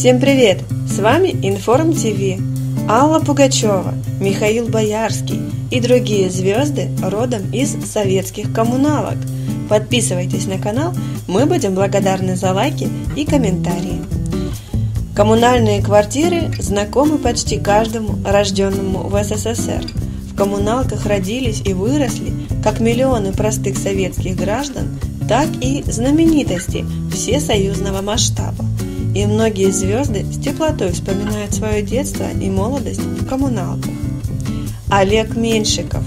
Всем привет! С вами Информ ТВ. Алла Пугачева, Михаил Боярский и другие звезды родом из советских коммуналок. Подписывайтесь на канал, мы будем благодарны за лайки и комментарии. Коммунальные квартиры знакомы почти каждому рожденному в СССР. В коммуналках родились и выросли как миллионы простых советских граждан, так и знаменитости всесоюзного масштаба. И многие звезды с теплотой вспоминают свое детство и молодость в коммуналках. Олег Меньшиков.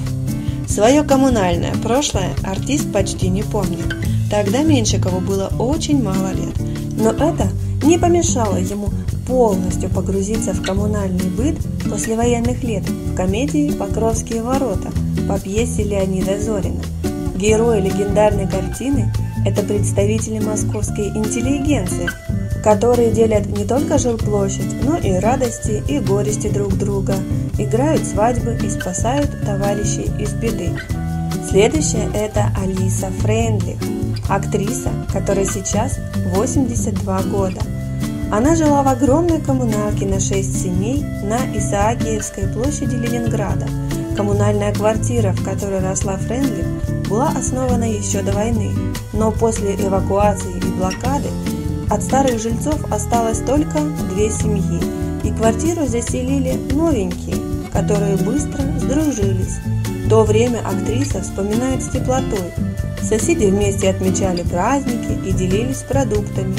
Свое коммунальное прошлое артист почти не помнит. Тогда Меньшикову было очень мало лет. Но это не помешало ему полностью погрузиться в коммунальный быт после военных лет в комедии «Покровские ворота» по пьесе Леонида Зорина. Герои легендарной картины – это представители московской интеллигенции, которые делят не только жилплощадь, но и радости и горести друг друга, играют свадьбы и спасают товарищей из беды. Следующая – это Алиса Френдлих, актриса, которой сейчас 82 года. Она жила в огромной коммуналке на 6 семей на Исаакиевской площади Ленинграда. Коммунальная квартира, в которой росла Френдлих, была основана еще до войны, но после эвакуации и блокады от старых жильцов осталось только две семьи, и квартиру заселили новенькие, которые быстро сдружились. В то время актриса вспоминает с теплотой. Соседи вместе отмечали праздники и делились продуктами.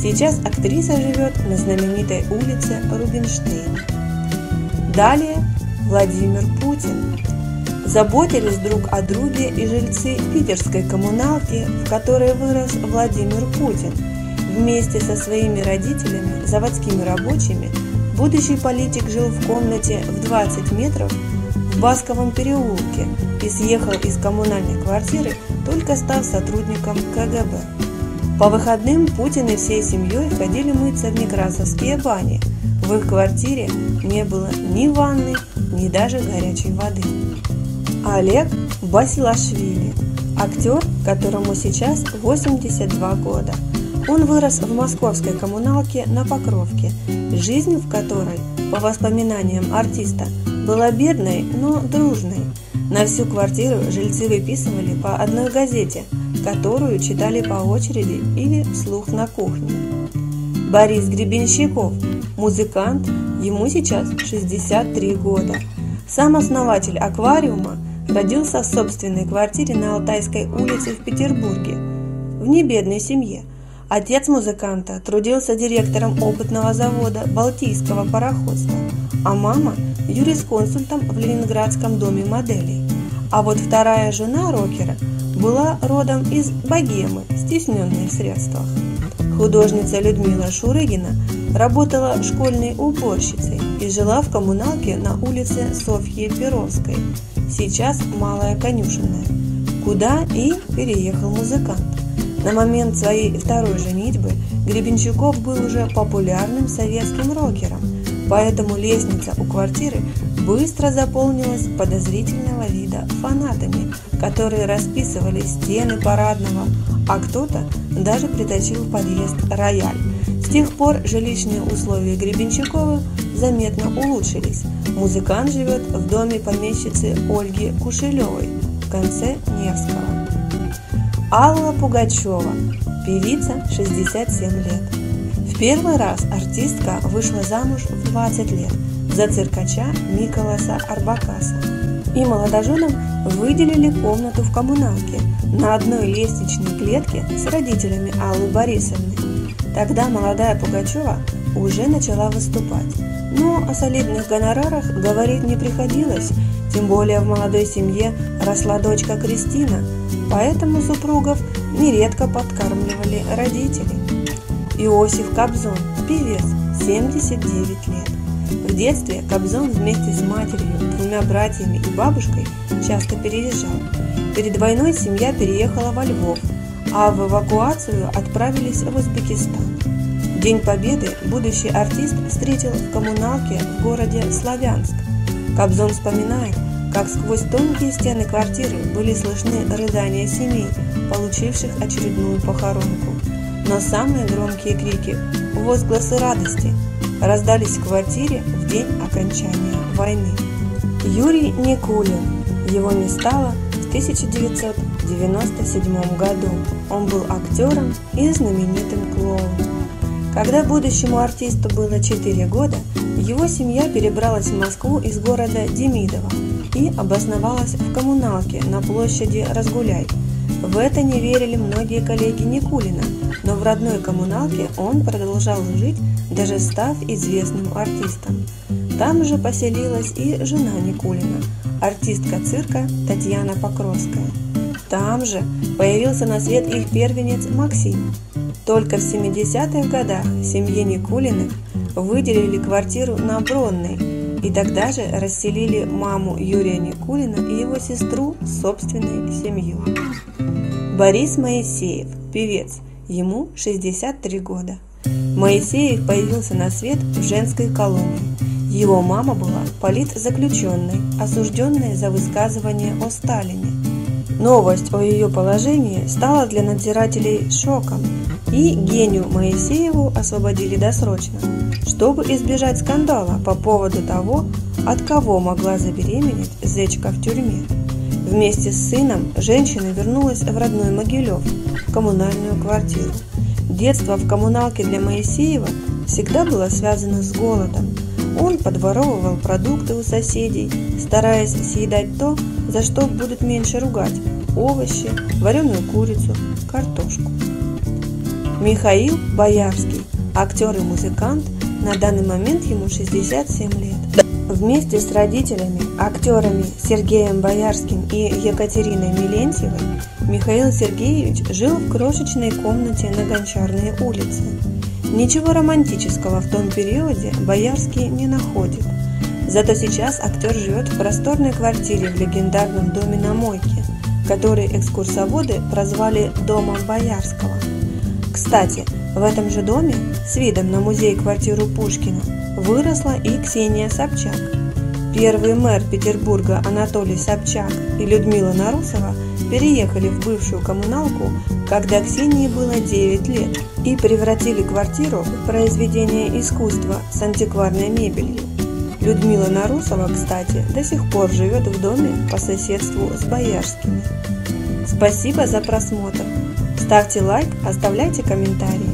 Сейчас актриса живет на знаменитой улице Рубинштейн. Далее Владимир Путин. Заботились друг о друге и жильцы питерской коммуналки, в которой вырос Владимир Путин – Вместе со своими родителями, заводскими рабочими, будущий политик жил в комнате в 20 метров в Басковом переулке и съехал из коммунальной квартиры, только став сотрудником КГБ. По выходным Путин и всей семьей ходили мыться в Некрасовские бани. В их квартире не было ни ванны, ни даже горячей воды. Олег Басилашвили, актер, которому сейчас 82 года – он вырос в московской коммуналке на Покровке, жизнь в которой, по воспоминаниям артиста, была бедной, но дружной. На всю квартиру жильцы выписывали по одной газете, которую читали по очереди или вслух на кухне. Борис Гребенщиков, музыкант, ему сейчас 63 года. Сам основатель аквариума родился в собственной квартире на Алтайской улице в Петербурге, в небедной семье – Отец музыканта трудился директором опытного завода Балтийского пароходства, а мама – юрисконсультом в Ленинградском доме моделей. А вот вторая жена рокера была родом из богемы, стесненной в средствах. Художница Людмила Шурыгина работала школьной уборщицей и жила в коммуналке на улице Софьи Перовской, сейчас Малая Конюшенная, куда и переехал музыкант. На момент своей второй женитьбы Гребенщиков был уже популярным советским рокером, поэтому лестница у квартиры быстро заполнилась подозрительного вида фанатами, которые расписывали стены парадного, а кто-то даже притащил в подъезд рояль. С тех пор жилищные условия Гребенщикова заметно улучшились. Музыкант живет в доме помещицы Ольги Кушелевой в конце Невского. Алла Пугачева, певица 67 лет. В первый раз артистка вышла замуж в 20 лет за циркача Миколаса Арбакаса. И молодоженам выделили комнату в коммуналке на одной лестничной клетке с родителями Аллы Борисовны. Тогда молодая Пугачева уже начала выступать. Но о солидных гонорарах говорить не приходилось, тем более в молодой семье росла дочка Кристина, поэтому супругов нередко подкармливали родители. Иосиф Кобзон, певец, 79 лет. В детстве Кобзон вместе с матерью, двумя братьями и бабушкой часто переезжал. Перед войной семья переехала во Львов, а в эвакуацию отправились в Узбекистан. День Победы будущий артист встретил в коммуналке в городе Славянск. Кобзон вспоминает, как сквозь тонкие стены квартиры были слышны рыдания семей, получивших очередную похоронку. но самые громкие крики, возгласы радости раздались в квартире в день окончания войны. Юрий Никулин. Его не стало в 1997 году. Он был актером и знаменитым клоуном. Когда будущему артисту было 4 года, его семья перебралась в Москву из города Демидово и обосновалась в коммуналке на площади Разгуляй. В это не верили многие коллеги Никулина, но в родной коммуналке он продолжал жить, даже став известным артистом. Там же поселилась и жена Никулина, артистка цирка Татьяна Покровская. Там же появился на свет их первенец Максим. Только в 70-х годах семье Никулиных выделили квартиру на Бронной, и тогда же расселили маму Юрия Никулина и его сестру с собственной семью. Борис Моисеев, певец, ему 63 года. Моисеев появился на свет в женской колонии. Его мама была политзаключенной, осужденной за высказывание о Сталине. Новость о ее положении стала для надзирателей шоком, и гению Моисееву освободили досрочно, чтобы избежать скандала по поводу того, от кого могла забеременеть зечка в тюрьме. Вместе с сыном женщина вернулась в родной Могилев, в коммунальную квартиру. Детство в коммуналке для Моисеева всегда было связано с голодом. Он подворовывал продукты у соседей, стараясь съедать то, за что будут меньше ругать – овощи, вареную курицу, картошку. Михаил Боярский, актер и музыкант, на данный момент ему 67 лет. Вместе с родителями, актерами Сергеем Боярским и Екатериной Милентьевой, Михаил Сергеевич жил в крошечной комнате на Гончарной улице. Ничего романтического в том периоде Боярский не находит. Зато сейчас актер живет в просторной квартире в легендарном доме на Мойке, который экскурсоводы прозвали «Домом Боярского». Кстати, в этом же доме, с видом на музей-квартиру Пушкина, выросла и Ксения Собчак. Первый мэр Петербурга Анатолий Собчак и Людмила Нарусова переехали в бывшую коммуналку, когда Ксении было 9 лет, и превратили квартиру в произведение искусства с антикварной мебелью. Людмила Нарусова, кстати, до сих пор живет в доме по соседству с Боярскими. Спасибо за просмотр. Ставьте лайк, оставляйте комментарии.